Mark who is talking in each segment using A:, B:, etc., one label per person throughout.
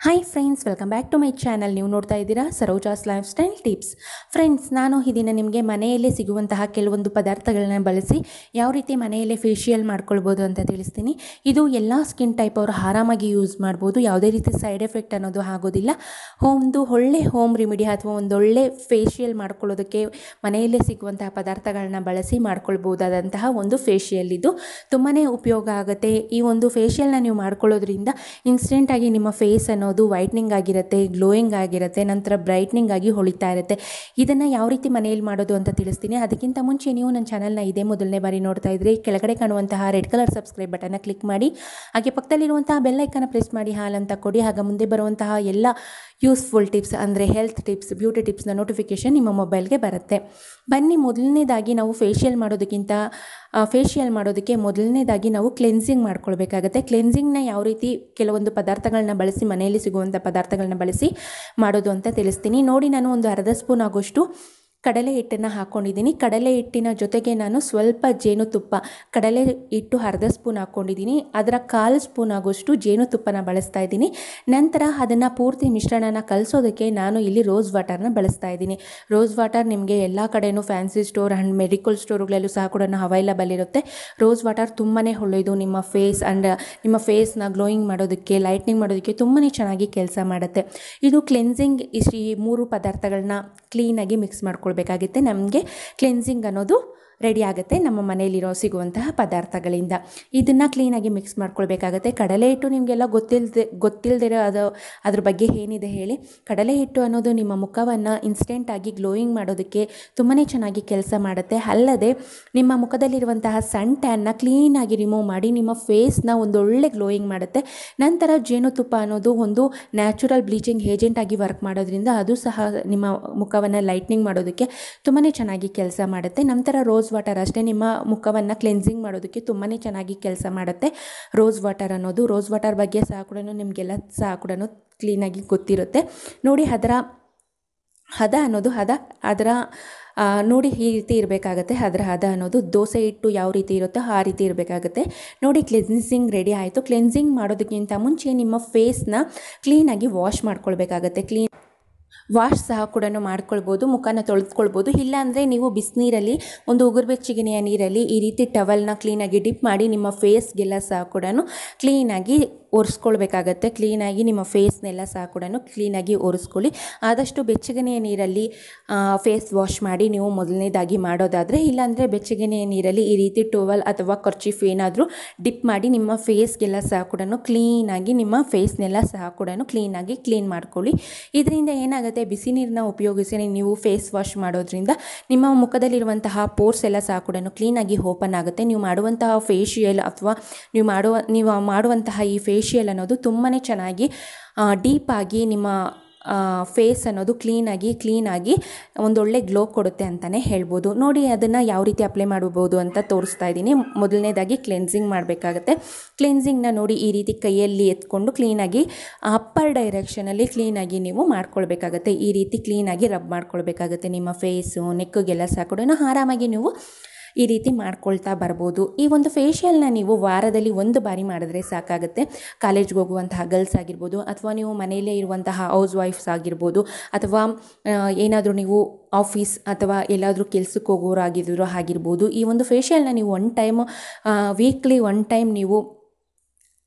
A: Hi friends welcome back to my channel ನೀವು ನೋಡ್ತಾ ಇದ್ದೀರಾ Saroja's life style tips friends ನಾನು ಈ ದಿನ ನಿಮಗೆ ಮನೆಯಲ್ಲೇ ಸಿಗುವಂತಹ ಕೆಲವೊಂದು ಪದಾರ್ಥಗಳನ್ನ ಬಳಸಿ ಯಾವ ರೀತಿ ಮನೆಯಲ್ಲೇ ಫೇಶಿಯಲ್ ಮಾಡ್ಕೊಳ್ಬೋದು ಅಂತ ತಿಳಿಸ್ತೀನಿ. ಇದು ಎಲ್ಲ ಸ್ಕಿನ್ ಟೈಪ್ ಅವರು ಆರಾಮಾಗಿ ಯೂಸ್ ಮಾಡ್ಬೋದು. ಯಾವುದೇ ರೀತಿ ಸೈಡ್ ಎಫೆಕ್ಟ್ ಅನ್ನೋದು ಆಗೋದಿಲ್ಲ. ಒಂದು ಒಳ್ಳೆ ಹೋಮ್ ರೆಮಿಡಿ ಅಥವಾ ಒಂದೊಳ್ಳೆ ಫೇಶಿಯಲ್ ಮಾಡ್ಕೊಳ್ಳೋದಕ್ಕೆ ಮನೆಯಲ್ಲೇ ಸಿಗುವಂತಹ ಪದಾರ್ಥಗಳನ್ನ ಬಳಸಿ ಮಾಡ್ಕೊಳ್ಬೋದಾದಂತಹ ಒಂದು ಫೇಶಿಯಲ್ ಇದು. ತುಂಬಾ ಉಪಯೋಗ ಆಗುತ್ತೆ. ಈ ಒಂದು ಫೇಶಿಯಲ್ನ ನೀವು ಮಾಡ್ಕೊಳ್ಳೋದ್ರಿಂದ ಇನ್ಸ್ಟೆಂಟಾಗಿ ನಿಮ್ಮ ಫೇಸ್ ಅನ್ನೋದು ವೈಟ್ನಿಂಗ್ ಆಗಿರುತ್ತೆ ಗ್ಲೋಯಿಂಗ್ ಆಗಿರುತ್ತೆ, ನಂತರ ಬ್ರೈಟ್ನಿಂಗ್ ಆಗಿ ಹೊಳಿತಾ ಇರುತ್ತೆ. ಇದನ್ನು ಯಾವ ರೀತಿ ಮನೆಯಲ್ಲಿ ಮಾಡೋದು ಅಂತ ತಿಳಿಸ್ತೀನಿ. ಅದಕ್ಕಿಂತ ಮುಂಚೆ ನೀವು ನನ್ನ ಚಾನಲ್ನ ಇದೇ ಮೊದಲನೇ ಬಾರಿ ನೋಡ್ತಾ ಇದ್ರಿ, ಕೆಳಗಡೆ ಕಾಣುವಂತಹ ರೆಡ್ ಕಲರ್ ಸಬ್ಸ್ಕ್ರೈಬ್ ಬಟನ್ನ ಕ್ಲಿಕ್ ಮಾಡಿ, ಹಾಗೆ ಪಕ್ಕದಲ್ಲಿರುವಂತಹ ಬೆಲ್ ಐಕನ್ನ ಪ್ರೆಸ್ ಮಾಡಿ, ಹಾಲ್ ಅಂತ ಕೊಡಿ. ಹಾಗೆ ಮುಂದೆ ಬರುವಂತಹ ಎಲ್ಲ ಯೂಸ್ಫುಲ್ ಟಿಪ್ಸ್ ಅಂದರೆ ಹೆಲ್ತ್ ಟಿಪ್ಸ್ ಬ್ಯೂಟಿ ಟಿಪ್ಸ್ನ ನೋಟಿಫಿಕೇಶನ್ ನಿಮ್ಮ ಮೊಬೈಲ್ಗೆ ಬರುತ್ತೆ. ಬನ್ನಿ, ಮೊದಲನೇದಾಗಿ ನಾವು ಫೇಶಿಯಲ್ ಮಾಡೋದಕ್ಕಿಂತ ಫೇಶಿಯಲ್ ಮಾಡೋದಕ್ಕೆ ಮೊದಲನೇದಾಗಿ ನಾವು ಕ್ಲೆನ್ಸಿಂಗ್ ಮಾಡ್ಕೊಳ್ಬೇಕಾಗತ್ತೆ. ಕ್ಲೆನ್ಸಿಂಗ್ನ ಯಾವ ರೀತಿ ಕೆಲವೊಂದು ಪದಾರ್ಥಗಳನ್ನ ಬಳಸಿ ಮನೆಯಲ್ಲಿ ಸಿಗುವಂಥ ಪದಾರ್ಥಗಳನ್ನ ಬಳಸಿ ಮಾಡೋದು ಅಂತ ತಿಳಿಸ್ತೀನಿ. ನೋಡಿ ನಾನು ಒಂದು ಅರ್ಧ ಸ್ಪೂನ್ ಆಗೋಷ್ಟು ಕಡಲೆ ಹಿಟ್ಟನ್ನು ಹಾಕ್ಕೊಂಡಿದ್ದೀನಿ ಕಡಲೆ ಹಿಟ್ಟಿನ ಜೊತೆಗೆ ನಾನು ಸ್ವಲ್ಪ ಜೇನುತುಪ್ಪ, ಕಡಲೆ ಹಿಟ್ಟು ಅರ್ಧ ಸ್ಪೂನ್ ಹಾಕ್ಕೊಂಡಿದ್ದೀನಿ ಅದರ ಕಾಲು ಸ್ಪೂನ್ ಆಗೋಷ್ಟು ಜೇನುತುಪ್ಪನ ಬಳಸ್ತಾ ಇದ್ದೀನಿ. ನಂತರ ಅದನ್ನು ಪೂರ್ತಿ ಮಿಶ್ರಣನ ಕಲಿಸೋದಕ್ಕೆ ನಾನು ಇಲ್ಲಿ ರೋಸ್ ವಾಟರ್ನ ಬಳಸ್ತಾ ಇದ್ದೀನಿ. ರೋಸ್ ವಾಟರ್ ನಿಮಗೆ ಎಲ್ಲ ಕಡೆಯೂ ಫ್ಯಾನ್ಸಿ ಸ್ಟೋರ್ ಆ್ಯಂಡ್ ಮೆಡಿಕಲ್ ಸ್ಟೋರ್ಗಳಲ್ಲೂ ಸಹ ಕೂಡ ಅವೈಲಬಲ್ ಇರುತ್ತೆ. ರೋಸ್ ವಾಟರ್ ತುಂಬಾ ಒಳ್ಳೆಯದು ನಿಮ್ಮ ಫೇಸ್ ಆ್ಯಂಡ್ ನಿಮ್ಮ ಫೇಸ್ನ ಗ್ಲೋಯಿಂಗ್ ಮಾಡೋದಕ್ಕೆ ಲೈಟ್ನಿಂಗ್ ಮಾಡೋದಕ್ಕೆ ತುಂಬಾ ಚೆನ್ನಾಗಿ ಕೆಲಸ ಮಾಡುತ್ತೆ. ಇದು ಕ್ಲೆನ್ಸಿಂಗ್ ಈ ಮೂರು ಪದಾರ್ಥಗಳನ್ನ ಕ್ಲೀನಾಗಿ ಮಿಕ್ಸ್ ಮಾಡ್ಕೊಳ್ಬೇಕಾಗುತ್ತೆ ನಮಗೆ ಕ್ಲೆನ್ಸಿಂಗ್ ಅನ್ನೋದು ರೆಡಿ ಆಗುತ್ತೆ ನಮ್ಮ ಮನೆಯಲ್ಲಿರೋ ಸಿಗುವಂತಹ ಪದಾರ್ಥಗಳಿಂದ. ಇದನ್ನು ಕ್ಲೀನಾಗಿ ಮಿಕ್ಸ್ ಮಾಡ್ಕೊಳ್ಬೇಕಾಗತ್ತೆ. ಕಡಲೆ ಹಿಟ್ಟು ನಿಮಗೆಲ್ಲ ಗೊತ್ತಿಲ್ಲದೆ ಗೊತ್ತಿಲ್ಲದಿರೋ ಅದು, ಅದ್ರ ಬಗ್ಗೆ ಏನಿದೆ ಹೇಳಿ. ಕಡಲೆ ಹಿಟ್ಟು ಅನ್ನೋದು ನಿಮ್ಮ ಮುಖವನ್ನು ಇನ್ಸ್ಟೆಂಟಾಗಿ ಗ್ಲೋಯಿಂಗ್ ಮಾಡೋದಕ್ಕೆ ತುಂಬಾ ಚೆನ್ನಾಗಿ ಕೆಲಸ ಮಾಡುತ್ತೆ. ಅಲ್ಲದೆ ನಿಮ್ಮ ಮುಖದಲ್ಲಿರುವಂತಹ ಸನ್ ಟ್ಯಾನ್ನ ಕ್ಲೀನಾಗಿ ರಿಮೂವ್ ಮಾಡಿ ನಿಮ್ಮ ಫೇಸ್ನ ಒಂದೊಳ್ಳೆ ಗ್ಲೋಯಿಂಗ್ ಮಾಡುತ್ತೆ. ನಂತರ ಜೇನುತುಪ್ಪ ಅನ್ನೋದು ಒಂದು ನ್ಯಾಚುರಲ್ ಬ್ಲೀಚಿಂಗ್ ಏಜೆಂಟ್ ಆಗಿ ವರ್ಕ್ ಮಾಡೋದ್ರಿಂದ ಅದು ಸಹ ನಿಮ್ಮ ಮುಖವನ್ನು ಲೈಟ್ನಿಂಗ್ ಮಾಡೋದಕ್ಕೆ ತುಂಬಾ ಚೆನ್ನಾಗಿ ಕೆಲಸ ಮಾಡುತ್ತೆ. ನಂತರ ರೋಸ್ ವಾಟರ್ ಅಷ್ಟೇ ನಿಮ್ಮ ಮುಖವನ್ನು ಕ್ಲೆನ್ಸಿಂಗ್ ಮಾಡೋದಕ್ಕೆ ತುಂಬಾ ಚೆನ್ನಾಗಿ ಕೆಲಸ ಮಾಡುತ್ತೆ. ರೋಸ್ ವಾಟರ್ ಅನ್ನೋದು ರೋಸ್ ವಾಟರ್ ಬಗ್ಗೆ ಸಹ ಕೂಡ ನಿಮಗೆಲ್ಲ ಸಹ ಕೂಡ ಕ್ಲೀನಾಗಿ ಗೊತ್ತಿರುತ್ತೆ. ನೋಡಿ ಅದರ ಹದ ಅನ್ನೋದು ಹದ, ಅದರ ನೋಡಿ ಈ ರೀತಿ ಇರಬೇಕಾಗತ್ತೆ. ಅದರ ಹದ ಅನ್ನೋದು ದೋಸೆ ಹಿಟ್ಟು ಯಾವ ರೀತಿ ಇರುತ್ತೋ ಆ ರೀತಿ ಇರಬೇಕಾಗತ್ತೆ. ನೋಡಿ ಕ್ಲೆನ್ಸಿಂಗ್ ರೆಡಿ ಆಯಿತು. ಕ್ಲೆನ್ಸಿಂಗ್ ಮಾಡೋದಕ್ಕಿಂತ ಮುಂಚೆ ನಿಮ್ಮ ಫೇಸ್ನ ಕ್ಲೀನಾಗಿ ವಾಶ್ ಮಾಡ್ಕೊಳ್ಬೇಕಾಗತ್ತೆ. ಕ್ಲೀನ್ ವಾಶ್ ಸಹ ಕೂಡ ಮಾಡ್ಕೊಳ್ಬೋದು, ಮುಖನ ತೊಳೆದ್ಕೊಳ್ಬೋದು. ಇಲ್ಲಾಂದರೆ ನೀವು ಬಿಸಿನೀರಲ್ಲಿ, ಒಂದು ಉಗುರು ಬೆಚ್ಚಗಿನೆಯ ನೀರಲ್ಲಿ ಈ ರೀತಿ ಟವಲ್ನ ಕ್ಲೀನಾಗಿ ಡಿಪ್ ಮಾಡಿ ನಿಮ್ಮ ಫೇಸ್ಗೆಲ್ಲ ಸಹ ಕೂಡ ಕ್ಲೀನಾಗಿ ಒರೆಸ್ಕೊಳ್ಬೇಕಾಗತ್ತೆ. ಕ್ಲೀನಾಗಿ ನಿಮ್ಮ ಫೇಸ್ನೆಲ್ಲ ಸಹ ಕೂಡ ಕ್ಲೀನಾಗಿ ಒರೆಸ್ಕೊಳ್ಳಿ. ಆದಷ್ಟು ಬೆಚ್ಚಗನೆಯ ನೀರಲ್ಲಿ ಫೇಸ್ ವಾಶ್ ಮಾಡಿ ನೀವು ಮೊದಲನೇದಾಗಿ ಮಾಡೋದಾದರೆ, ಇಲ್ಲಾಂದರೆ ಬೆಚ್ಚಗನೆಯ ನೀರಲ್ಲಿ ಈ ರೀತಿ ಟೋವಲ್ ಅಥವಾ ಕರ್ಚಿಫ್ ಏನಾದರೂ ಡಿಪ್ ಮಾಡಿ ನಿಮ್ಮ ಫೇಸ್ಗೆಲ್ಲ ಸಹ ಕೂಡ ಕ್ಲೀನಾಗಿ ನಿಮ್ಮ ಫೇಸ್ನೆಲ್ಲ ಸಹ ಕೂಡ ಕ್ಲೀನಾಗಿ ಕ್ಲೀನ್ ಮಾಡ್ಕೊಳ್ಳಿ. ಇದರಿಂದ ಏನಾಗುತ್ತೆ ಬಿಸಿ ನೀರನ್ನ ಉಪಯೋಗಿಸಿ ನೀವು ಫೇಸ್ ವಾಶ್ ಮಾಡೋದ್ರಿಂದ ನಿಮ್ಮ ಮುಖದಲ್ಲಿರುವಂತಹ ಪೋರ್ಸ್ ಎಲ್ಲ ಸಹ ಕೂಡ ಕ್ಲೀನಾಗಿ ಓಪನ್ ಆಗುತ್ತೆ. ನೀವು ಮಾಡುವಂತಹ ಫೇಶಿಯಲ್ ಅಥವಾ ನೀವು ಮಾಡುವ ನೀವು ಮಾಡುವಂತಹ ಈ ಫೇಶಿಯಲ್ ಅನ್ನೋದು ತುಂಬಾ ಚೆನ್ನಾಗಿ ಡೀಪಾಗಿ ನಿಮ್ಮ ಫೇಸ್ ಅನ್ನೋದು ಕ್ಲೀನಾಗಿ ಕ್ಲೀನಾಗಿ ಒಂದೊಳ್ಳೆ ಗ್ಲೋ ಕೊಡುತ್ತೆ ಅಂತಲೇ ಹೇಳ್ಬೋದು. ನೋಡಿ ಅದನ್ನು ಯಾವ ರೀತಿ ಅಪ್ಲೈ ಮಾಡಬಹುದು ಅಂತ ತೋರಿಸ್ತಾ ಇದ್ದೀನಿ. ಮೊದಲನೇದಾಗಿ ಕ್ಲೆನ್ಸಿಂಗ್ ಮಾಡಬೇಕಾಗತ್ತೆ. ಕ್ಲೆನ್ಸಿಂಗ್ನ ನೋಡಿ ಈ ರೀತಿ ಕೈಯಲ್ಲಿ ಎತ್ಕೊಂಡು ಕ್ಲೀನಾಗಿ ಅಪ್ಪರ್ ಡೈರೆಕ್ಷನಲ್ಲಿ ಕ್ಲೀನಾಗಿ ನೀವು ಮಾಡ್ಕೊಳ್ಬೇಕಾಗತ್ತೆ. ಈ ರೀತಿ ಕ್ಲೀನಾಗಿ ರಬ್ ಮಾಡ್ಕೊಳ್ಬೇಕಾಗತ್ತೆ. ನಿಮ್ಮ ಫೇಸು ನೆಕ್ಕಿಗೆಲ್ಲ ಸಹ ಕೂಡ. ಆರಾಮಾಗಿ ನೀವು ಈ ರೀತಿ ಮಾಡ್ಕೊಳ್ತಾ ಬರ್ಬೋದು. ಈ ಒಂದು ಫೇಶಿಯಲ್ನ ನೀವು ವಾರದಲ್ಲಿ ಒಂದು ಬಾರಿ ಮಾಡಿದ್ರೆ ಸಾಕಾಗುತ್ತೆ. ಕಾಲೇಜ್ಗೆ ಹೋಗುವಂತಹ ಗರ್ಲ್ಸ್ ಆಗಿರ್ಬೋದು, ಅಥವಾ ನೀವು ಮನೆಯಲ್ಲೇ ಇರುವಂತಹ ಹೌಸ್ ವೈಫ್ಸ್ ಆಗಿರ್ಬೋದು, ಅಥವಾ ಏನಾದರೂ ನೀವು ಆಫೀಸ್ ಅಥವಾ ಎಲ್ಲಾದರೂ ಕೆಲ್ಸಕ್ಕೆ ಹೋಗೋರಾಗಿದ್ರು ಆಗಿರ್ಬೋದು, ಈ ಒಂದು ಫೇಶಿಯಲ್ನ ನೀವು one time weekly one time ನೀವು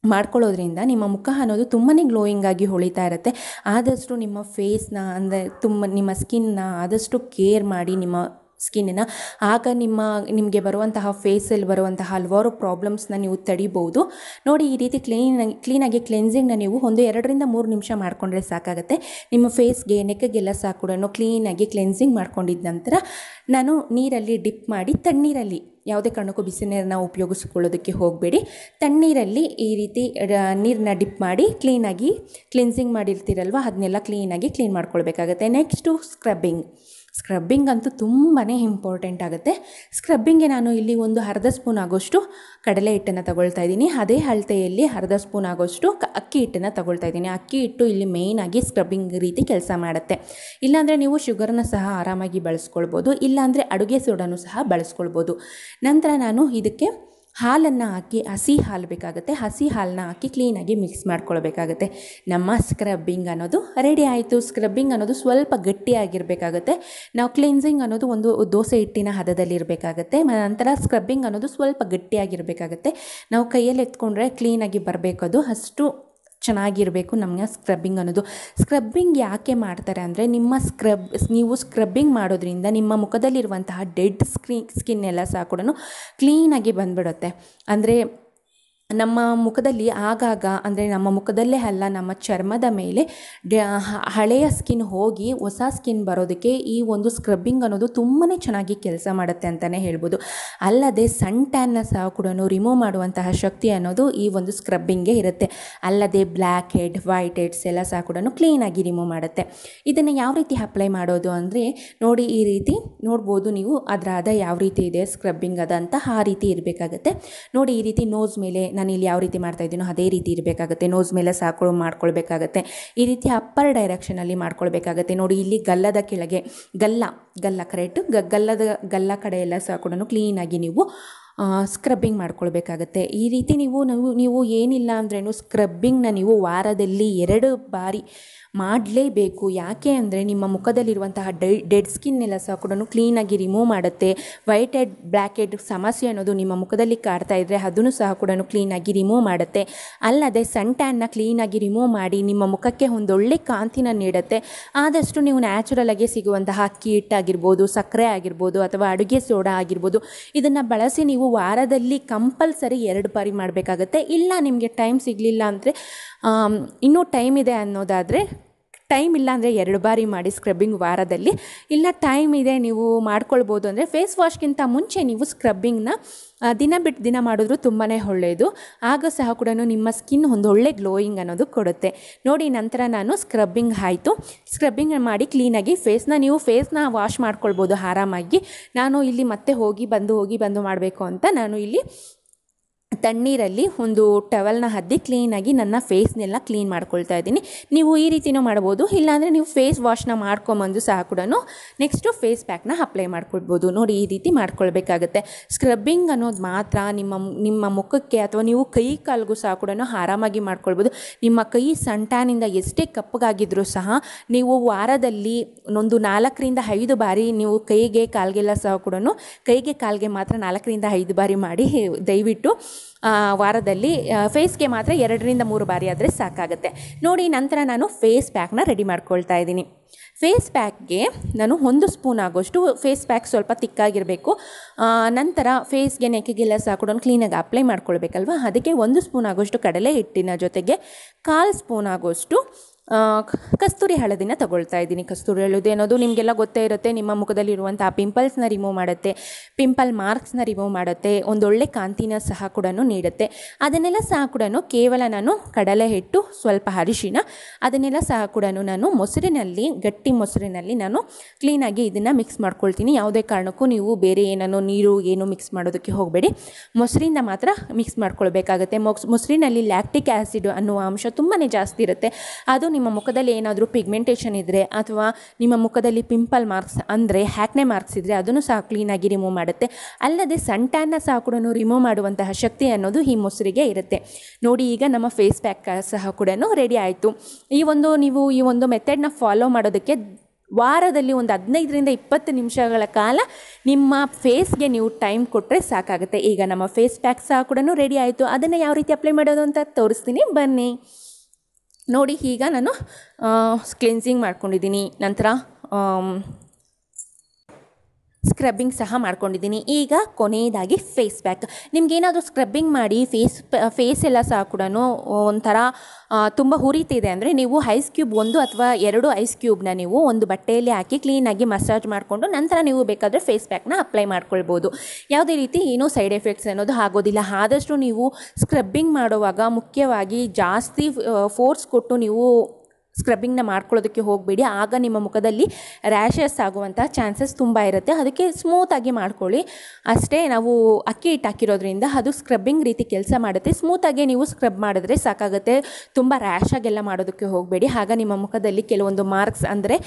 A: ಮಾಡ್ಕೊಳ್ಳೋದ್ರಿಂದ ನಿಮ್ಮ ಮುಖ ಅನ್ನೋದು ತುಂಬಾ ಗ್ಲೋಯಿಂಗ್ ಆಗಿ ಹೊಳಿತಾ ಇರುತ್ತೆ. ಆದಷ್ಟು ನಿಮ್ಮ ಫೇಸ್ನ ಅಂದರೆ ತುಂಬ, ನಿಮ್ಮ ಸ್ಕಿನ್ನ ಆದಷ್ಟು ಕೇರ್ ಮಾಡಿ ನಿಮ್ಮ ಸ್ಕಿನ್ನ ಆಗ ನಿಮ್ಮ, ನಿಮಗೆ ಬರುವಂತಹ ಫೇಸಲ್ಲಿ ಬರುವಂತಹ ಹಲವಾರು ಪ್ರಾಬ್ಲಮ್ಸ್ನ ನೀವು ತಡಿಬೋದು ನೋಡಿ, ಈ ರೀತಿ ಕ್ಲೀನಾಗಿ ಕ್ಲೀನಾಗಿ ಕ್ಲೆನ್ಸಿಂಗ್ನ ನೀವು ಒಂದು ಎರಡರಿಂದ ಮೂರು ನಿಮಿಷ ಮಾಡಿಕೊಂಡ್ರೆ ಸಾಕಾಗುತ್ತೆ. ನಿಮ್ಮ ಫೇಸ್ಗೆ ನೆಕ್ಕಗೆಲ್ಲ ಸಾಕು ಕೂಡ ಕ್ಲೀನಾಗಿ ಕ್ಲೆನ್ಸಿಂಗ್ ಮಾಡ್ಕೊಂಡಿದ್ದ ನಂತರ ನಾನು ನೀರಲ್ಲಿ ಡಿಪ್ ಮಾಡಿ ತಣ್ಣೀರಲ್ಲಿ ಯಾವುದೇ ಕಾರಣಕ್ಕೂ ಬಿಸಿ ನೀರನ್ನ ಉಪಯೋಗಿಸ್ಕೊಳ್ಳೋದಕ್ಕೆ ಹೋಗಬೇಡಿ. ತಣ್ಣೀರಲ್ಲಿ ಈ ರೀತಿ ನೀರನ್ನ ಡಿಪ್ ಮಾಡಿ ಕ್ಲೀನಾಗಿ ಕ್ಲಿನ್ಸಿಂಗ್ ಮಾಡಿರ್ತೀರಲ್ವ, ಅದನ್ನೆಲ್ಲ ಕ್ಲೀನಾಗಿ ಕ್ಲೀನ್ ಮಾಡ್ಕೊಳ್ಬೇಕಾಗತ್ತೆ. Next scrubbing. ಸ್ಕ್ರಬ್ಬಿಂಗ್ ಅಂತೂ ತುಂಬಾ ಇಂಪಾರ್ಟೆಂಟ್ ಆಗುತ್ತೆ. ಸ್ಕ್ರಬ್ಬಿಂಗ್ಗೆ ನಾನು ಇಲ್ಲಿ ಒಂದು ಅರ್ಧ ಸ್ಪೂನ್ ಆಗೋಷ್ಟು ಕಡಲೆ ಹಿಟ್ಟನ್ನು ತಗೊಳ್ತಾ ಇದ್ದೀನಿ. ಅದೇ ಅಳತೆಯಲ್ಲಿ ಅರ್ಧ ಸ್ಪೂನ್ ಆಗೋಷ್ಟು ಅಕ್ಕಿ ಹಿಟ್ಟನ್ನು ತಗೊಳ್ತಾ ಇದ್ದೀನಿ. ಅಕ್ಕಿ ಹಿಟ್ಟು ಇಲ್ಲಿ ಮೇಯ್ನಾಗಿ ಸ್ಕ್ರಬ್ಬಿಂಗ್ ರೀತಿ ಕೆಲಸ ಮಾಡುತ್ತೆ. ಇಲ್ಲಾಂದರೆ ನೀವು ಶುಗರ್ನ ಸಹ ಆರಾಮಾಗಿ ಬಳಸ್ಕೊಳ್ಬೋದು. ಇಲ್ಲಾಂದರೆ ಅಡುಗೆ ಸೋಡಾನು ಸಹ ಬಳಸ್ಕೊಳ್ಬೋದು. ನಂತರ ನಾನು ಇದಕ್ಕೆ ಹಾಲನ್ನು ಹಾಕಿ, ಹಸಿ ಹಾಲು ಬೇಕಾಗುತ್ತೆ. ಹಸಿ ಹಾಲನ್ನ ಹಾಕಿ ಕ್ಲೀನಾಗಿ ಮಿಕ್ಸ್ ಮಾಡ್ಕೊಳ್ಬೇಕಾಗುತ್ತೆ. ನಮ್ಮ ಸ್ಕ್ರಬ್ಬಿಂಗ್ ಅನ್ನೋದು ರೆಡಿ ಆಯಿತು. ಸ್ಕ್ರಬ್ಬಿಂಗ್ ಅನ್ನೋದು ಸ್ವಲ್ಪ ಗಟ್ಟಿಯಾಗಿರಬೇಕಾಗತ್ತೆ. ನಾವು ಕ್ಲೀನ್ಸಿಂಗ್ ಅನ್ನೋದು ಒಂದು ದೋಸೆ ಹಿಟ್ಟಿನ ಹದದಲ್ಲಿ ಇರಬೇಕಾಗತ್ತೆ. ನಂತರ ಸ್ಕ್ರಬ್ಬಿಂಗ್ ಅನ್ನೋದು ಸ್ವಲ್ಪ ಗಟ್ಟಿಯಾಗಿರಬೇಕಾಗತ್ತೆ. ನಾವು ಕೈಯಲ್ಲಿ ಎತ್ಕೊಂಡ್ರೆ ಕ್ಲೀನಾಗಿ ಬರಬೇಕು ಅದು ಅಷ್ಟು ಚೆನ್ನಾಗಿರಬೇಕು ನಮಗೆ ಸ್ಕ್ರಬ್ಬಿಂಗ್ ಅನ್ನೋದು. ಸ್ಕ್ರಬ್ಬಿಂಗ್ ಯಾಕೆ ಮಾಡ್ತಾರೆ ಅಂದರೆ ನಿಮ್ಮ ಸ್ಕ್ರಬ್ ನೀವು ಸ್ಕ್ರಬ್ಬಿಂಗ್ ಮಾಡೋದ್ರಿಂದ ನಿಮ್ಮ ಮುಖದಲ್ಲಿರುವಂತಹ ಡೆಡ್ ಸ್ಕ್ರೀ ಸ್ಕಿನ್ ಎಲ್ಲ ಸಹ ಕೂಡ ಕ್ಲೀನಾಗಿ ಬಂದ್ಬಿಡುತ್ತೆ. ಅಂದರೆ ನಮ್ಮ ಮುಖದಲ್ಲಿ ಆಗಾಗ, ಅಂದರೆ ನಮ್ಮ ಮುಖದಲ್ಲೇ ಅಲ್ಲ, ನಮ್ಮ ಚರ್ಮದ ಮೇಲೆ ಹಳೆಯ ಸ್ಕಿನ್ ಹೋಗಿ ಹೊಸ ಸ್ಕಿನ್ ಬರೋದಕ್ಕೆ ಈ ಒಂದು ಸ್ಕ್ರಬ್ಬಿಂಗ್ ಅನ್ನೋದು ತುಂಬಾ ಚೆನ್ನಾಗಿ ಕೆಲಸ ಮಾಡುತ್ತೆ ಅಂತಲೇ ಹೇಳ್ಬೋದು. ಅಲ್ಲದೆ ಸನ್ ಟ್ಯಾನ್ನ ಸಹ ಕೂಡ ರಿಮೂವ್ ಮಾಡುವಂತಹ ಶಕ್ತಿ ಅನ್ನೋದು ಈ ಒಂದು ಸ್ಕ್ರಬ್ಬಿಂಗ್ಗೆ ಇರುತ್ತೆ. ಅಲ್ಲದೆ ಬ್ಲ್ಯಾಕ್ ಹೆಡ್ ವೈಟ್ ಹೆಡ್ಸ್ ಎಲ್ಲ ಸಹ ಕೂಡ ಕ್ಲೀನಾಗಿ ರಿಮೂವ್ ಮಾಡುತ್ತೆ. ಇದನ್ನು ಯಾವ ರೀತಿ ಅಪ್ಲೈ ಮಾಡೋದು ಅಂದರೆ, ನೋಡಿ ಈ ರೀತಿ ನೋಡ್ಬೋದು ನೀವು ಅದರ ಅದ ಯಾವ ರೀತಿ ಇದೆ ಸ್ಕ್ರಬ್ಬಿಂಗ್ ಅದ ಅಂತ ಆ ರೀತಿ ಇರಬೇಕಾಗತ್ತೆ. ನೋಡಿ ಈ ರೀತಿ ನೋಸ್ ಮೇಲೆ ನಾನು ಇಲ್ಲಿ ಯಾವ ರೀತಿ ಮಾಡ್ತಾ ಇದ್ದೀನೋ ಅದೇ ರೀತಿ ಇರಬೇಕಾಗುತ್ತೆ. ನೋಸ್ ಮೇಲೆ ಸಾಕೊಳ್ಳೋ ಮಾಡ್ಕೊಳ್ಬೇಕಾಗತ್ತೆ. ಈ ರೀತಿ ಅಪ್ಪರ್ ಡೈರೆಕ್ಷನಲ್ಲಿ ಮಾಡ್ಕೊಳ್ಬೇಕಾಗತ್ತೆ. ನೋಡಿ, ಇಲ್ಲಿ ಗಲ್ಲದ ಕೆಳಗೆ ಗಲ್ಲ ಗಲ್ಲ ಕರೆಕ್ಟ್ ಗಲ್ಲದ, ಗಲ್ಲ ಕಡೆ ಎಲ್ಲ ಸಹ ಕೂಡ ಕ್ಲೀನಾಗಿ ನೀವು ಸ್ಕ್ರಬ್ಬಿಂಗ್ ಮಾಡ್ಕೊಳ್ಬೇಕಾಗತ್ತೆ. ಈ ರೀತಿ ನೀವು ನೀವು ನೀವು ಏನಿಲ್ಲ ಅಂದ್ರೇನು ಸ್ಕ್ರಬ್ಬಿಂಗ್ನ ನೀವು ವಾರದಲ್ಲಿ ಎರಡು ಬಾರಿ ಮಾಡಲೇಬೇಕು. ಯಾಕೆ ಅಂದರೆ ನಿಮ್ಮ ಮುಖದಲ್ಲಿರುವಂತಹ ಡೆಡ್ ಸ್ಕಿನ್ನೆಲ್ಲ ಸಹ ಕೂಡ ಕ್ಲೀನಾಗಿ ರಿಮೂವ್ ಮಾಡುತ್ತೆ. ವೈಟ್ ಹೆಡ್ ಬ್ಲ್ಯಾಕ್ ಹೆಡ್ ಸಮಸ್ಯೆ ಅನ್ನೋದು ನಿಮ್ಮ ಮುಖದಲ್ಲಿ ಕಾಡ್ತಾ ಇದ್ದರೆ ಅದನ್ನು ಸಹ ಕೂಡ ಕ್ಲೀನಾಗಿ ರಿಮೂವ್ ಮಾಡುತ್ತೆ. ಅಲ್ಲದೆ ಸನ್ ಟ್ಯಾನ್ನ ಕ್ಲೀನಾಗಿ ರಿಮೂವ್ ಮಾಡಿ ನಿಮ್ಮ ಮುಖಕ್ಕೆ ಒಂದೊಳ್ಳೆ ಕಾಂತಿನ ನೀಡುತ್ತೆ. ಆದಷ್ಟು ನೀವು ನ್ಯಾಚುರಲಾಗಿ ಸಿಗುವಂತಹ ಅಕ್ಕಿ ಹಿಟ್ಟಾಗಿರ್ಬೋದು, ಸಕ್ಕರೆ ಆಗಿರ್ಬೋದು ಅಥವಾ ಅಡುಗೆ ಸೋಡಾ ಆಗಿರ್ಬೋದು, ಇದನ್ನು ಬಳಸಿ ನೀವು ವಾರದಲ್ಲಿ ಕಂಪಲ್ಸರಿ ಎರಡು ಬಾರಿ ಮಾಡಬೇಕಾಗತ್ತೆ. ಇಲ್ಲ ನಿಮಗೆ ಟೈಮ್ ಸಿಗಲಿಲ್ಲ ಅಂದರೆ ಇನ್ನೂ ಟೈಮ್ ಇದೆ ಅನ್ನೋದಾದರೆ ಟೈಮ್ ಇಲ್ಲ ಅಂದರೆ ಎರಡು ಬಾರಿ ಮಾಡಿ ಸ್ಕ್ರಬ್ಬಿಂಗ್ ವಾರದಲ್ಲಿ. ಇಲ್ಲ ಟೈಮ್ ಇದೆ ನೀವು ಮಾಡ್ಕೊಳ್ಬೋದು ಅಂದರೆ ಫೇಸ್ ವಾಶ್ಗಿಂತ ಮುಂಚೆ ನೀವು ಸ್ಕ್ರಬ್ಬಿಂಗ್ನ ದಿನ ಬಿಟ್ಟು ದಿನ ಮಾಡಿದ್ರು ತುಂಬಾ ಒಳ್ಳೆಯದು ಆಗ ಸಹ ಕೂಡ ನಿಮ್ಮ ಸ್ಕಿನ್ ಒಂದು ಒಳ್ಳೆ ಗ್ಲೋಯಿಂಗ್ ಅನ್ನೋದು ಕೊಡುತ್ತೆ. ನೋಡಿ ನಂತರ ನಾನು ಸ್ಕ್ರಬ್ಬಿಂಗ್ ಆಯಿತು. ಸ್ಕ್ರಬ್ಬಿಂಗ್ ಮಾಡಿ ಕ್ಲೀನಾಗಿ ಫೇಸ್ನ ನೀವು ಫೇಸ್ನ ವಾಶ್ ಮಾಡ್ಕೊಳ್ಬೋದು ಆರಾಮಾಗಿ. ನಾನು ಇಲ್ಲಿ ಮತ್ತೆ ಹೋಗಿ ಬಂದು ಹೋಗಿ ಬಂದು ಮಾಡಬೇಕು ಅಂತ ನಾನು ಇಲ್ಲಿ ತಣ್ಣೀರಲ್ಲಿ ಒಂದು ಟವೆಲ್ನ ಹದ್ದಿ ಕ್ಲೀನಾಗಿ ನನ್ನ ಫೇಸ್ನೆಲ್ಲ ಕ್ಲೀನ್ ಮಾಡ್ಕೊಳ್ತಾ ಇದ್ದೀನಿ. ನೀವು ಈ ರೀತಿನೂ ಮಾಡ್ಬೋದು. ಇಲ್ಲಾಂದರೆ ನೀವು ಫೇಸ್ ವಾಶ್ನ ಮಾಡ್ಕೊಂಬಂದು ಸಹ ಕೂಡ ನೆಕ್ಸ್ಟು ಫೇಸ್ ಪ್ಯಾಕ್ನ ಅಪ್ಲೈ ಮಾಡ್ಕೊಳ್ಬೋದು ನೋಡಿ, ಈ ರೀತಿ ಮಾಡ್ಕೊಳ್ಬೇಕಾಗತ್ತೆ. ಸ್ಕ್ರಬ್ಬಿಂಗ್ ಅನ್ನೋದು ಮಾತ್ರ ನಿಮ್ಮ ನಿಮ್ಮ ಮುಖಕ್ಕೆ ಅಥವಾ ನೀವು ಕೈ ಕಾಲಿಗೂ ಸಹ ಕೂಡ ಆರಾಮಾಗಿ ಮಾಡ್ಕೊಳ್ಬೋದು. ನಿಮ್ಮ ಕೈ ಸಂಟಾನಿಂದ ಎಷ್ಟೇ ಕಪ್ಪಗಾಗಿದ್ರೂ ಸಹ ನೀವು ವಾರದಲ್ಲಿ ಒಂದು ನಾಲ್ಕರಿಂದ ಐದು ಬಾರಿ ನೀವು ಕೈಗೆ ಕಾಲ್ಗೆಲ್ಲ ಸಹ ಕೂಡ ಕೈಗೆ ಕಾಲ್ಗೆ ಮಾತ್ರ ನಾಲ್ಕರಿಂದ ಐದು ಬಾರಿ ಮಾಡಿ ದಯವಿಟ್ಟು ವಾರದಲ್ಲಿ ಫೇಸ್ಗೆ ಮಾತ್ರ ಎರಡರಿಂದ ಮೂರು ಬಾರಿ ಆದರೆ ಸಾಕಾಗುತ್ತೆ. ನೋಡಿ, ನಂತರ ನಾನು ಫೇಸ್ ಪ್ಯಾಕ್ನ ರೆಡಿ ಮಾಡ್ಕೊಳ್ತಾ ಇದ್ದೀನಿ. ಫೇಸ್ ಪ್ಯಾಕ್ಗೆ ನಾನು ಒಂದು ಸ್ಪೂನ್ ಆಗೋಷ್ಟು ಫೇಸ್ ಪ್ಯಾಕ್ ಸ್ವಲ್ಪ ತಿಕ್ಕಾಗಿರಬೇಕು. ನಂತರ ಫೇಸ್ಗೆ ನೆಕ್ಕಿಗೆಲ್ಲ ಸಾಕೊಂಡು ಕೂಡ ಕ್ಲೀನಾಗಿ ಅಪ್ಲೈ ಮಾಡ್ಕೊಳ್ಬೇಕಲ್ವ? ಅದಕ್ಕೆ ಒಂದು ಸ್ಪೂನ್ ಆಗೋಷ್ಟು ಕಡಲೆ ಹಿಟ್ಟಿನ ಜೊತೆಗೆ ಕಾಲು ಸ್ಪೂನ್ ಆಗೋಷ್ಟು ಕಸ್ತೂರಿ ಹಳದಿನ ತಗೊಳ್ತಾ ಇದ್ದೀನಿ. ಕಸ್ತೂರಿ ಹಳದಿ ಅನ್ನೋದು ನಿಮಗೆಲ್ಲ ಗೊತ್ತೇ ಇರುತ್ತೆ. ನಿಮ್ಮ ಮುಖದಲ್ಲಿರುವಂಥ ಪಿಂಪಲ್ಸ್ನ ರಿಮೂವ್ ಮಾಡುತ್ತೆ. ಪಿಂಪಲ್ ಮಾರ್ಕ್ಸ್ನ ರಿಮೂವ್ ಮಾಡುತ್ತೆ. ಒಂದೊಳ್ಳೆ ಕಾಂತಿನ ಸಹ ಕೂಡ ನೀಡುತ್ತೆ. ಅದನ್ನೆಲ್ಲ ಸಹ ಕೂಡ ಕೇವಲ ನಾನು ಕಡಲೆ ಹಿಟ್ಟು, ಸ್ವಲ್ಪ ಅರಿಶಿನ, ಅದನ್ನೆಲ್ಲ ಸಹ ಕೂಡ ನಾನು ಮೊಸರಿನಲ್ಲಿ, ಗಟ್ಟಿ ಮೊಸರಿನಲ್ಲಿ ನಾನು ಕ್ಲೀನಾಗಿ ಇದನ್ನು ಮಿಕ್ಸ್ ಮಾಡ್ಕೊಳ್ತೀನಿ. ಯಾವುದೇ ಕಾರಣಕ್ಕೂ ನೀವು ಬೇರೆ ಏನನ್ನು ನೀರು, ಏನು ಮಿಕ್ಸ್ ಮಾಡೋದಕ್ಕೆ ಹೋಗಬೇಡಿ. ಮೊಸರಿಂದ ಮಾತ್ರ ಮಿಕ್ಸ್ ಮಾಡ್ಕೊಳ್ಬೇಕಾಗತ್ತೆ. ಮೊಸ್, ಮೊಸರಿನಲ್ಲಿ ಲ್ಯಾಕ್ಟಿಕ್ ಆ್ಯಸಿಡ್ ಅನ್ನುವ ಅಂಶ ತುಂಬಾ ಜಾಸ್ತಿ ಇರುತ್ತೆ. ಅದು ನಿಮ್ಮ ಮುಖದಲ್ಲಿ ಏನಾದರೂ ಪಿಗ್ಮೆಂಟೇಷನ್ ಇದ್ದರೆ ಅಥವಾ ನಿಮ್ಮ ಮುಖದಲ್ಲಿ ಪಿಂಪಲ್ ಮಾರ್ಕ್ಸ್ ಅಂದರೆ ಹ್ಯಾಕ್ನೆ ಮಾರ್ಕ್ಸ್ ಇದ್ದರೆ ಅದನ್ನು ಸಹ ಕ್ಲೀನಾಗಿ ರಿಮೂವ್ ಮಾಡುತ್ತೆ. ಅಲ್ಲದೆ ಸನ್ ಟ್ಯಾನ್ನ ಸಹ ಕೂಡ ರಿಮೂವ್ ಮಾಡುವಂತಹ ಶಕ್ತಿ ಅನ್ನೋದು ಈ ಮೊಸರಿಗೆ ಇರುತ್ತೆ. ನೋಡಿ, ಈಗ ನಮ್ಮ ಫೇಸ್ ಪ್ಯಾಕ್ ಸಹ ಕೂಡ ರೆಡಿ ಆಯಿತು. ಈ ಒಂದು ನೀವು ಈ ಒಂದು ಮೆಥಡ್ನ ಫಾಲೋ ಮಾಡೋದಕ್ಕೆ ವಾರದಲ್ಲಿ ಒಂದು ಹದಿನೈದರಿಂದ ಇಪ್ಪತ್ತು ನಿಮಿಷಗಳ ಕಾಲ ನಿಮ್ಮ ಫೇಸ್ಗೆ ನೀವು ಟೈಮ್ ಕೊಟ್ಟರೆ ಸಾಕಾಗುತ್ತೆ. ಈಗ ನಮ್ಮ ಫೇಸ್ ಪ್ಯಾಕ್ ಸಹ ಕೂಡ ರೆಡಿ ಆಯಿತು. ಅದನ್ನು ಯಾವ ರೀತಿ ಅಪ್ಲೈ ಮಾಡೋದು ಅಂತ ತೋರಿಸ್ತೀನಿ. ಬನ್ನಿ. ನೋಡಿ ಈಗ ನಾನು ಕ್ಲೆನ್ಸಿಂಗ್ ಮಾಡ್ಕೊಂಡಿದ್ದೀನಿ. ನಂತರ ಸ್ಕ್ರಬ್ಬಿಂಗ್ ಸಹ ಮಾಡ್ಕೊಂಡಿದ್ದೀನಿ. ಈಗ ಕೊನೆಯದಾಗಿ ಫೇಸ್ ಪ್ಯಾಕ್ ನಿಮ್ಗೇನಾದರೂ ಸ್ಕ್ರಬ್ಬಿಂಗ್ ಮಾಡಿ ಫೇಸ್ ಫೇಸ್ ಎಲ್ಲ ಸಹ ಕೂಡ ಒಂಥರ ತುಂಬ ಹುರಿತಿದೆ ಅಂದರೆ ನೀವು ಐಸ್ ಕ್ಯೂಬ್ ಒಂದು ಅಥವಾ ಎರಡು ಐಸ್ ಕ್ಯೂಬ್ನ ನೀವು ಒಂದು ಬಟ್ಟೆಯಲ್ಲಿ ಹಾಕಿ ಕ್ಲೀನಾಗಿ ಮಸಾಜ್ ಮಾಡಿಕೊಂಡು ನಂತರ ನೀವು ಬೇಕಾದರೆ ಫೇಸ್ ಪ್ಯಾಕ್ನ ಅಪ್ಲೈ ಮಾಡ್ಕೊಳ್ಬೋದು. ಯಾವುದೇ ರೀತಿ ಏನೂ ಸೈಡ್ ಎಫೆಕ್ಟ್ಸ್ ಅನ್ನೋದು ಆಗೋದಿಲ್ಲ. ಆದಷ್ಟು ನೀವು ಸ್ಕ್ರಬ್ಬಿಂಗ್ ಮಾಡುವಾಗ ಮುಖ್ಯವಾಗಿ ಜಾಸ್ತಿ ಫೋರ್ಸ್ ಕೊಟ್ಟು ನೀವು ಸ್ಕ್ರಬ್ಬಿಂಗ್ನ ಮಾಡ್ಕೊಳ್ಳೋದಕ್ಕೆ ಹೋಗಬೇಡಿ. ಆಗ ನಿಮ್ಮ ಮುಖದಲ್ಲಿ ರ್ಯಾಷಸ್ ಆಗುವಂಥ ಚಾನ್ಸಸ್ ತುಂಬ ಇರುತ್ತೆ. ಅದಕ್ಕೆ ಸ್ಮೂತಾಗಿ ಮಾಡ್ಕೊಳ್ಳಿ. ಅಷ್ಟೇ ನಾವು ಅಕ್ಕಿ ಹಿಟ್ಟು ಹಾಕಿರೋದ್ರಿಂದ ಅದು ಸ್ಕ್ರಬ್ಬಿಂಗ್ ರೀತಿ ಕೆಲಸ ಮಾಡುತ್ತೆ. ಸ್ಮೂತಾಗಿ ನೀವು ಸ್ಕ್ರಬ್ ಮಾಡಿದ್ರೆ ಸಾಕಾಗುತ್ತೆ. ತುಂಬ ರ್ಯಾಶಾಗೆಲ್ಲ ಮಾಡೋದಕ್ಕೆ ಹೋಗಬೇಡಿ. ಆಗ ನಿಮ್ಮ ಮುಖದಲ್ಲಿ ಕೆಲವೊಂದು ಮಾರ್ಕ್ಸ್ ಅಂದರೆ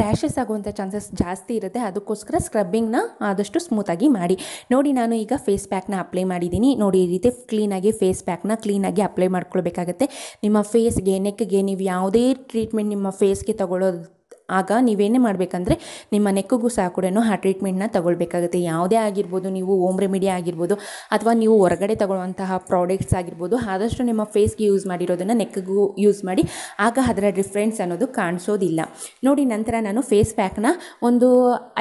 A: ರ್ಯಾಷಸ್ ಆಗುವಂಥ ಚಾನ್ಸಸ್ ಜಾಸ್ತಿ ಇರುತ್ತೆ. ಅದಕ್ಕೋಸ್ಕರ ಸ್ಕ್ರಬ್ಬಿಂಗ್ನ ಆದಷ್ಟು ಸ್ಮೂತಾಗಿ ಮಾಡಿ. ನೋಡಿ, ನಾನು ಈಗ ಫೇಸ್ ಪ್ಯಾಕ್ನ ಅಪ್ಲೈ ಮಾಡಿದ್ದೀನಿ. ನೋಡಿ, ಈ ರೀತಿ ಕ್ಲೀನಾಗಿ ಫೇಸ್ ಪ್ಯಾಕ್ನ ಕ್ಲೀನಾಗಿ ಅಪ್ಲೈ ಮಾಡ್ಕೊಳ್ಬೇಕಾಗತ್ತೆ. ನಿಮ್ಮ ಫೇಸ್ಗೆ ನೆಕ್ಗೆ ನೀವು ಯಾವುದೇ ಟ್ರೀಟ್ಮೆಂಟ್ ನಿಮ್ಮ ಫೇಸ್ಗೆ ತಗೊಳ್ಳೋದು ಆಗ ನೀವೇನೇ ಮಾಡಬೇಕಂದ್ರೆ ನಿಮ್ಮ ನೆಕ್ಕಿಗೂ ಸಹ ಕೂಡ ಆ ಟ್ರೀಟ್ಮೆಂಟ್ನ ತಗೊಳ್ಬೇಕಾಗುತ್ತೆ. ಯಾವುದೇ ಆಗಿರ್ಬೋದು, ನೀವು ಓಮ್ ರೆಮಿಡಿ ಆಗಿರ್ಬೋದು ಅಥವಾ ನೀವು ಹೊರಗಡೆ ತಗೊಳ್ಳುವಂತಹ ಪ್ರಾಡಕ್ಟ್ಸ್ ಆಗಿರ್ಬೋದು, ಆದಷ್ಟು ನಿಮ್ಮ ಫೇಸ್ಗೆ ಯೂಸ್ ಮಾಡಿರೋದನ್ನು ನೆಕ್ಕಿಗೂ ಯೂಸ್ ಮಾಡಿ, ಆಗ ಅದರ ಡಿಫ್ರೆನ್ಸ್ ಅನ್ನೋದು ಕಾಣಿಸೋದಿಲ್ಲ. ನೋಡಿ, ನಂತರ ನಾನು ಫೇಸ್ ಪ್ಯಾಕ್ನ ಒಂದು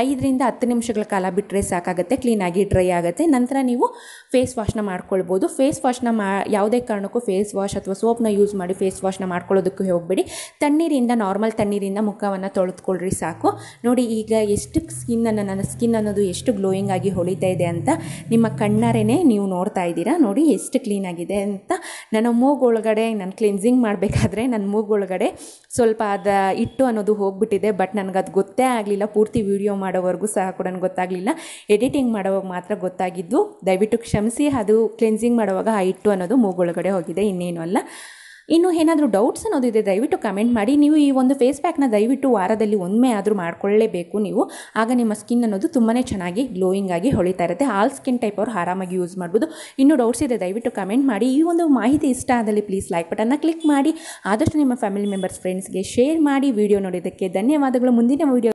A: ಐದರಿಂದ ಹತ್ತು ನಿಮಿಷಗಳ ಕಾಲ ಬಿಟ್ಟರೆ ಸಾಕಾಗುತ್ತೆ ಕ್ಲೀನಾಗಿ ಡ್ರೈ ಆಗುತ್ತೆ. ನಂತರ ನೀವು ಫೇಸ್ ವಾಶ್ನ ಮಾಡ್ಕೊಳ್ಬೋದು. ಫೇಸ್ ವಾಶ್ನ ಮಾ, ಯಾವುದೇ ಕಾರಣಕ್ಕೂ ಫೇಸ್ ವಾಶ್ ಅಥವಾ ಸೋಪ್ನ ಯೂಸ್ ಮಾಡಿ ಫೇಸ್ ವಾಶ್ನ ಮಾಡ್ಕೊಳ್ಳೋದಕ್ಕೆ ಹೋಗಬೇಡಿ. ತಣ್ಣೀರಿಂದ ನಾರ್ಮಲ್ ತಣ್ಣೀರಿಂದ ಮುಖವನ್ನು ತೊಳೆದುಕೊಳ್ಳ್ರಿ ಸಾಕು. ನೋಡಿ, ಈಗ ಎಷ್ಟು ಸ್ಕಿನ್ನನ್ನು ನನ್ನ ಸ್ಕಿನ್ ಅನ್ನೋದು ಎಷ್ಟು ಗ್ಲೋಯಿಂಗ್ ಆಗಿ ಹೊಳಿತಾ ಇದೆ ಅಂತ ನಿಮ್ಮ ಕಣ್ಣಾರೇ ನೀವು ನೋಡ್ತಾ ಇದ್ದೀರಾ. ನೋಡಿ, ಎಷ್ಟು ಕ್ಲೀನ್ ಆಗಿದೆ ಅಂತ. ನನ್ನ ಮೂಗೊಳಗಡೆ ನಾನು ಕ್ಲಿನ್ಸಿಂಗ್ ಮಾಡಬೇಕಾದ್ರೆ ನನ್ನ ಮೂಗೊಳಗಡೆ ಸ್ವಲ್ಪ ಅದ ಇಟ್ಟು ಅನ್ನೋದು ಹೋಗ್ಬಿಟ್ಟಿದೆ. ಬಟ್ ನನಗೆ ಅದು ಗೊತ್ತೇ ಆಗಲಿಲ್ಲ. ಪೂರ್ತಿ ವಿಡಿಯೋ ಮಾಡೋವರೆಗೂ ಸಹ ಕೂಡ ನನಗೆ ಗೊತ್ತಾಗಲಿಲ್ಲ. ಎಡಿಟಿಂಗ್ ಮಾಡೋವಾಗ ಮಾತ್ರ ಗೊತ್ತಾಗಿದ್ದು. ದಯವಿಟ್ಟು ಕ್ಷಮಿಸಿ, ಅದು ಕ್ಲಿನ್ಸಿಂಗ್ ಮಾಡುವಾಗ ಆ ಇಟ್ಟು ಅನ್ನೋದು ಮೂಗೊಳಗಡೆ ಹೋಗಿದೆ, ಇನ್ನೇನು ಅಲ್ಲ. ಇನ್ನು ಏನಾದರೂ ಡೌಟ್ಸ್ ಅನ್ನೋದಿದೆ ದಯವಿಟ್ಟು ಕಮೆಂಟ್ ಮಾಡಿ. ನೀವು ಈ ಒಂದು ಫೇಸ್ ಪ್ಯಾಕ್ನ ದಯವಿಟ್ಟು ವಾರದಲ್ಲಿ ಒಮ್ಮೆ ಆದರೂ ಮಾಡ್ಕೊಳ್ಳೇಬೇಕು ನೀವು. ಆಗ ನಿಮ್ಮ ಸ್ಕಿನ್ ಅನ್ನೋದು ತುಂಬಾ ಚೆನ್ನಾಗಿ ಗ್ಲೋಯಿಂಗ್ ಆಗಿ ಹೊಳಿತಾ ಇರುತ್ತೆ. ಆಲ್ ಸ್ಕಿನ್ ಟೈಪ್ ಅವರು ಆರಾಮಾಗಿ ಯೂಸ್ ಮಾಡ್ಬೋದು. ಇನ್ನು ಡೌಟ್ಸ್ ಇದೆ, ದಯವಿಟ್ಟು ಕಮೆಂಟ್ ಮಾಡಿ. ಈ ಒಂದು ಮಾಹಿತಿ ಇಷ್ಟ ಆದಲ್ಲಿ ಪ್ಲೀಸ್ ಲೈಕ್ ಬಟನ್ನ ಕ್ಲಿಕ್ ಮಾಡಿ. ಆದಷ್ಟು ನಿಮ್ಮ ಫ್ಯಾಮಿಲಿ ಮೆಂಬರ್ಸ್ ಫ್ರೆಂಡ್ಸ್ಗೆ ಶೇರ್ ಮಾಡಿ. ವಿಡಿಯೋ ನೋಡಿದ್ದಕ್ಕೆ ಧನ್ಯವಾದಗಳು. ಮುಂದಿನ ವಿಡಿಯೋ